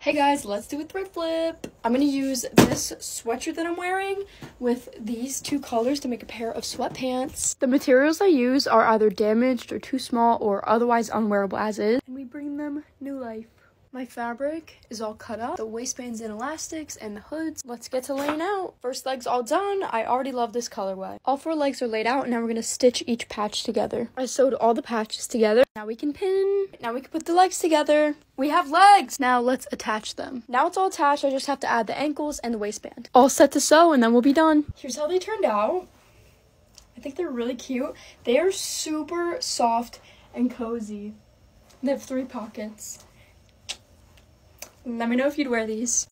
Hey guys, let's do a thread flip. I'm gonna use this sweatshirt that I'm wearing with these two colors to make a pair of sweatpants. The materials I use are either damaged or too small or otherwise unwearable as is, and we bring them new life. My fabric is all cut up, the waistbands and elastics, and the hoods. Let's get to laying out. First leg's all done. I already love this colorway. All four legs are laid out, now we're gonna stitch each patch together. I sewed all the patches together. Now we can pin. Now we can put the legs together. We have legs! Now let's attach them. Now it's all attached, I just have to add the ankles and the waistband. All set to sew, and then we'll be done. Here's how they turned out. I think they're really cute. They are super soft and cozy. They have three pockets. Let me know if you'd wear these.